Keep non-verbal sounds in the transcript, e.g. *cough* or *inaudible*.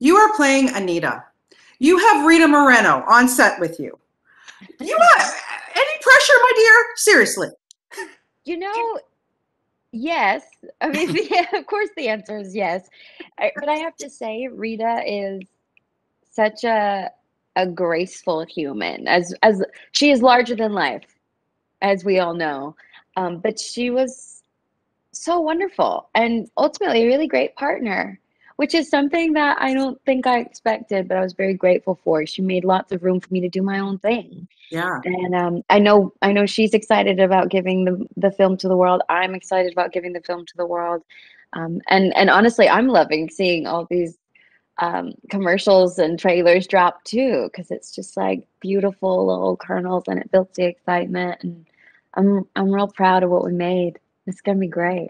You are playing Anita. You have Rita Moreno on set with you. You have any pressure, my dear? Seriously. You know, yes. I mean, *laughs* yeah, of course, the answer is yes. I, but I have to say, Rita is such a a graceful human. As as she is larger than life, as we all know. Um, but she was so wonderful and ultimately a really great partner which is something that I don't think I expected, but I was very grateful for. She made lots of room for me to do my own thing. Yeah. And um, I know I know she's excited about giving the the film to the world. I'm excited about giving the film to the world. Um, and and honestly, I'm loving seeing all these um, commercials and trailers drop too, because it's just like beautiful little kernels, and it builds the excitement. And I'm I'm real proud of what we made. It's gonna be great.